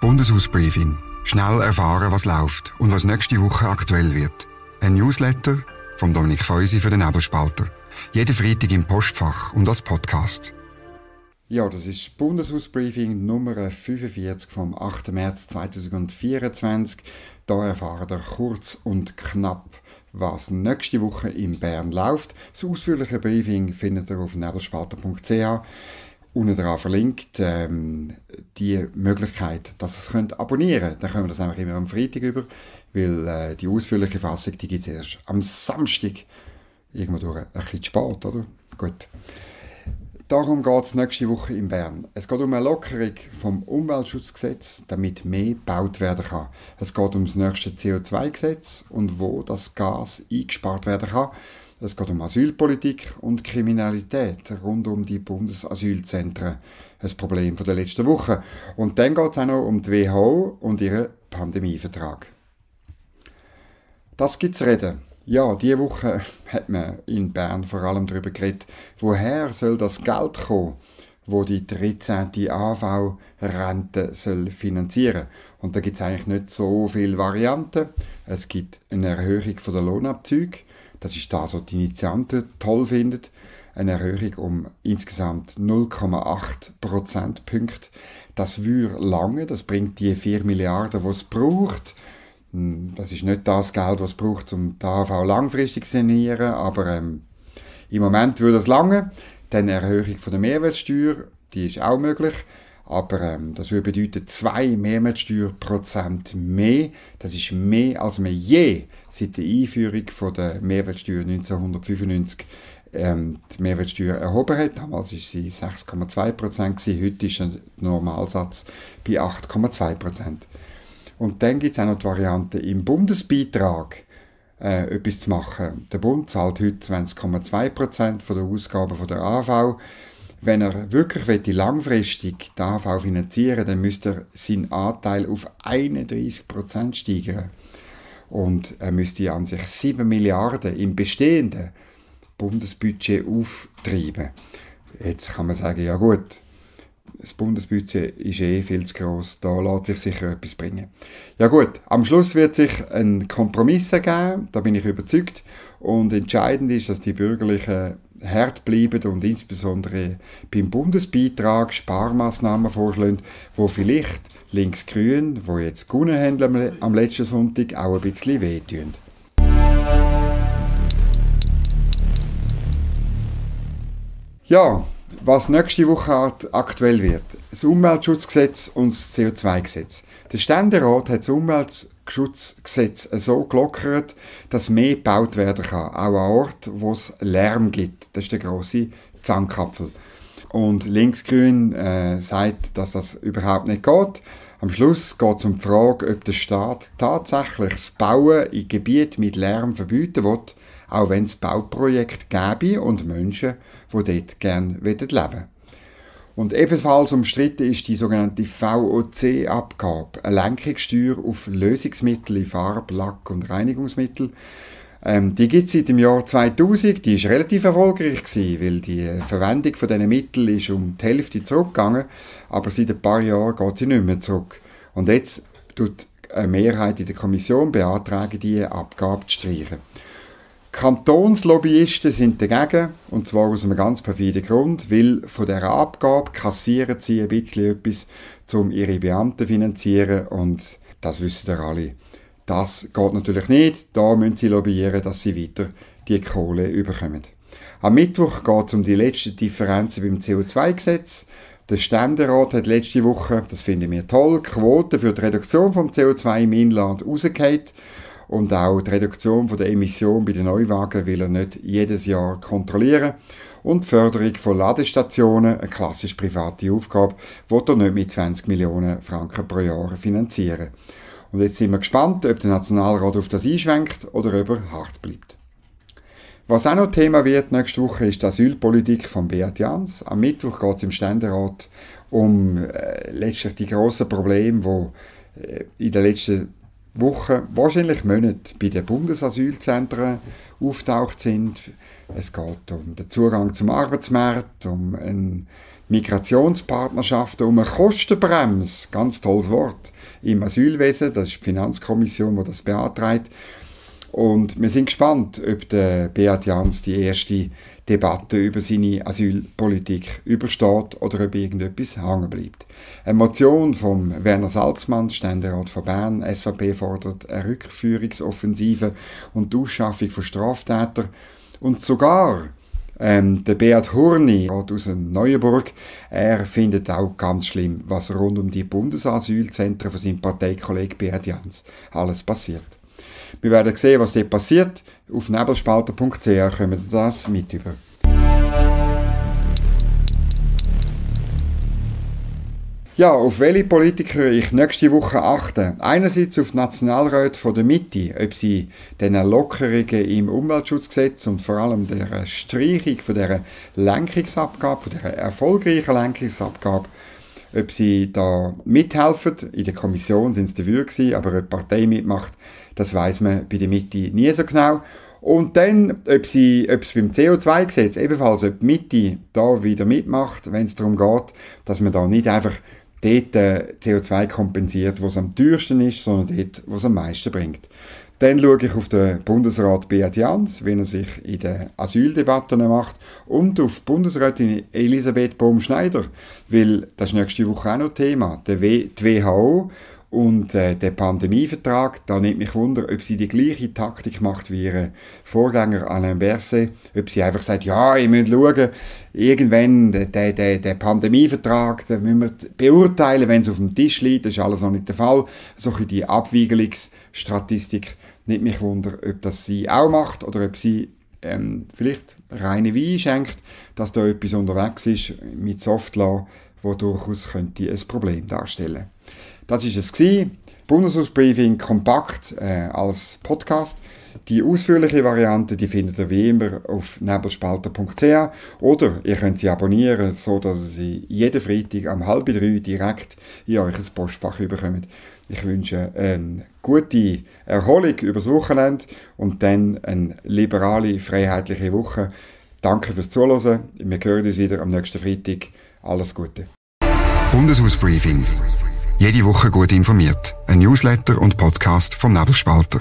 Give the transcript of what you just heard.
Bundeshausbriefing. Schnell erfahren, was läuft und was nächste Woche aktuell wird. Ein Newsletter von Dominik Feusi für den Nebelspalter. Jeden Freitag im Postfach und als Podcast. Ja, das ist Bundeshausbriefing Nummer 45 vom 8. März 2024. Da erfahren wir kurz und knapp, was nächste Woche in Bern läuft. Das ausführliche Briefing findet ihr auf nebelspalter.ch unten dran verlinkt ähm, die Möglichkeit, dass ihr es könnt abonnieren könnt. Dann können wir das einfach immer am Freitag über, weil äh, die ausführliche Fassung, die gibt es erst am Samstag, irgendwo durch ein bisschen spät, oder? Gut. Darum geht es nächste Woche in Bern. Es geht um eine Lockerung vom Umweltschutzgesetz, damit mehr gebaut werden kann. Es geht um das nächste CO2-Gesetz und wo das Gas eingespart werden kann. Es geht um Asylpolitik und Kriminalität rund um die Bundesasylzentren. Ein Problem der letzten Woche. Und dann geht es auch noch um die WHO und ihren Pandemievertrag. Das gibt's reden. Ja, diese Woche hat man in Bern vor allem darüber geredet, woher soll das Geld kommen, wo die 13. AV-Rente soll finanzieren Und da gibt es eigentlich nicht so viele Varianten. Es gibt eine Erhöhung der Lohnabzüge, das ist das, was die Initianten toll finden. Eine Erhöhung um insgesamt 0,8 Prozentpunkte. Das würde lange, das bringt die 4 Milliarden, die es braucht. Hm, das ist nicht das Geld, was es braucht, um die AV langfristig zu sanieren, aber ähm, im Moment würde es lange. Dann eine Erhöhung von der Mehrwertsteuer, die ist auch möglich. Aber ähm, das würde bedeuten, zwei Mehrwertsteuerprozent mehr. Das ist mehr, als man je seit der Einführung von der Mehrwertsteuer 1995 ähm, die Mehrwertsteuer erhoben hat. Damals war sie 6,2 Prozent, heute ist der Normalsatz bei 8,2 Prozent. Und dann gibt es auch noch die Variante im Bundesbeitrag äh, etwas zu machen. Der Bund zahlt heute 20,2 Prozent der Ausgaben der AV wenn er wirklich langfristig die AV finanzieren dann müsste er seinen Anteil auf 31% steigern. Und er müsste an sich 7 Milliarden im bestehenden Bundesbudget auftreiben. Jetzt kann man sagen, ja gut, das Bundesbudget ist eh viel zu gross, da lässt sich sicher etwas bringen. Ja gut, am Schluss wird sich ein Kompromiss ergeben, da bin ich überzeugt. Und entscheidend ist, dass die Bürgerlichen hart bleiben und insbesondere beim Bundesbeitrag Sparmaßnahmen vorschlagen, wo vielleicht links-grün, wo jetzt gewonnen haben am letzten Sonntag, auch ein bisschen wehtun. Ja, was nächste Woche aktuell wird. Das Umweltschutzgesetz und das CO2-Gesetz. Der Ständerat hat das Umweltschutzgesetz so gelockert, dass mehr gebaut werden kann. Auch an Orten, wo es Lärm gibt. Das ist der grosse Zahnkapfel. Und Linksgrün äh, sagt, dass das überhaupt nicht geht. Am Schluss geht es um die Frage, ob der Staat tatsächlich das Bauen in Gebieten mit Lärm verbieten will auch wenn es Bauprojekte gäbe und Menschen, die dort gerne leben wollen. Und ebenfalls umstritten ist die sogenannte VOC-Abgabe, eine Lenkungssteuer auf Lösungsmittel in Farb, Lack und Reinigungsmittel. Ähm, die gibt es seit dem Jahr 2000, die ist relativ erfolgreich gewesen, weil die Verwendung von diesen Mitteln ist um die Hälfte zurückgegangen, aber seit ein paar Jahren geht sie nicht mehr zurück. Und jetzt tut eine Mehrheit in der Kommission beantragen, diese Abgabe zu streichen. Kantonslobbyisten sind dagegen, und zwar aus einem ganz perfiden Grund, weil von dieser Abgabe kassieren sie ein bisschen etwas, um ihre Beamten zu finanzieren, und das wissen ihr alle. Das geht natürlich nicht, da müssen sie lobbyieren, dass sie weiter die Kohle überkommen. Am Mittwoch geht es um die letzten Differenzen beim CO2-Gesetz. Der Ständerat hat letzte Woche, das finden wir toll, Quoten für die Reduktion vom CO2 im Inland rausgehauen. Und auch die Reduktion der Emission bei den Neuwagen will er nicht jedes Jahr kontrollieren. Und die Förderung von Ladestationen, eine klassisch private Aufgabe, wird er nicht mit 20 Millionen Franken pro Jahr finanzieren. Und jetzt sind wir gespannt, ob der Nationalrat auf das einschwenkt oder ob er hart bleibt. Was auch noch Thema wird nächste Woche ist die Asylpolitik von Beat Jans. Am Mittwoch geht es im Ständerat um äh, letztlich die grossen Probleme, die äh, in den letzten Wochen, wahrscheinlich Monate bei den Bundesasylzentren auftaucht sind. Es geht um den Zugang zum Arbeitsmarkt, um eine Migrationspartnerschaft, um eine Kostenbremse, ganz tolles Wort, im Asylwesen, das ist die Finanzkommission, die das beantragt. Und wir sind gespannt, ob der Beat Jans die erste Debatte über seine Asylpolitik übersteht oder ob irgendetwas hängen bleibt. Eine Motion von Werner Salzmann, Ständerat von Bern, SVP fordert eine Rückführungsoffensive und die Ausschaffung von Straftätern und sogar ähm, der Beat Hurni aus dem Neuenburg, er findet auch ganz schlimm, was rund um die Bundesasylzentren von seinem Parteikollegen Beat Jans alles passiert. Wir werden sehen, was dort passiert. Auf nebelspalter.ch können wir das mit über. Ja, auf welche Politiker ich nächste Woche achte. Einerseits auf Nationalräte von der Mitte, ob sie den Lockerungen im Umweltschutzgesetz und vor allem der Streichung von der Lenkungsabgabe, von der erfolgreichen Lenkungsabgabe, ob sie da mithelfen. In der Kommission sind sie dafür gewesen, aber die Partei mitmacht, das weiß man bei der Mitte nie so genau. Und dann, ob, sie, ob es beim CO2-Gesetz ebenfalls, ob die Mitte da wieder mitmacht, wenn es darum geht, dass man da nicht einfach dort äh, CO2 kompensiert, wo es am teuersten ist, sondern dort, wo es am meisten bringt. Dann schaue ich auf den Bundesrat Beat Jans, wie er sich in den Asyldebatten macht, und auf Bundesrätin Elisabeth Baum-Schneider, weil das nächste Woche auch noch Thema. Die WHO und äh, der Pandemievertrag, da nimmt mich Wunder, ob sie die gleiche Taktik macht wie ihre Vorgänger Alain Berset, ob sie einfach sagt, ja, ihr müsst schauen, irgendwann der, der, der Pandemievertrag, den müssen wir beurteilen, wenn es auf dem Tisch liegt, das ist alles noch nicht der Fall. So die Abwiegelungsstatistik nimmt mich Wunder, ob das sie auch macht oder ob sie ähm, vielleicht reine Wein schenkt, dass da etwas unterwegs ist mit Softlaw, wo durchaus könnte ein Problem darstellen das ist es. Bundeshausbriefing kompakt äh, als Podcast. Die ausführliche Variante, die findet ihr wie immer auf nebelspalter.ch oder ihr könnt sie abonnieren, so dass ihr sie jeden Freitag am halb drei direkt in euch Postfach überkommt. Ich wünsche eine gute Erholung übers Wochenende und dann eine liberale, freiheitliche Woche. Danke fürs Zuhören. Wir hören uns wieder am nächsten Freitag. Alles Gute. Bundeshausbriefing. Jede Woche gut informiert. Ein Newsletter und Podcast vom Nebelspalter.